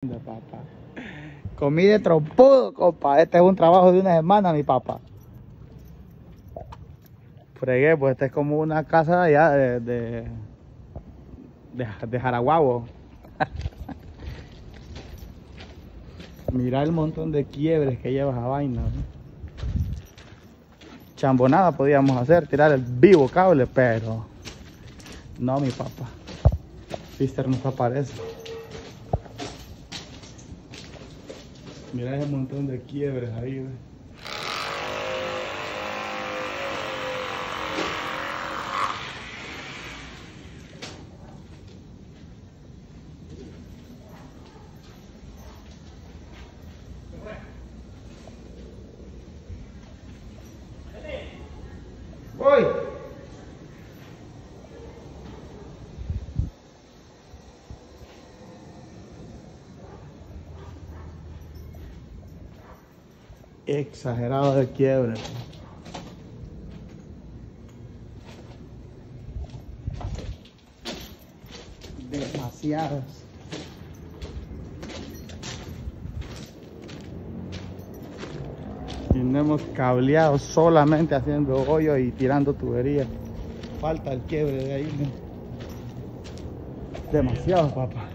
papá. Comí de trompudo, compa. Este es un trabajo de una semana, mi papá. Fregué, pues este es como una casa allá de, de, Jaraguabo. Mira el montón de quiebres que lleva esa vaina. Chambonada podíamos hacer, tirar el vivo cable, pero no, mi papá. Fister nos aparece. Mira ese montón de quiebres ahí, ¿ve? Exagerado de quiebre. Demasiadas. Y no cableado solamente haciendo hoyo y tirando tuberías. Falta el quiebre de ahí. Demasiado, papá.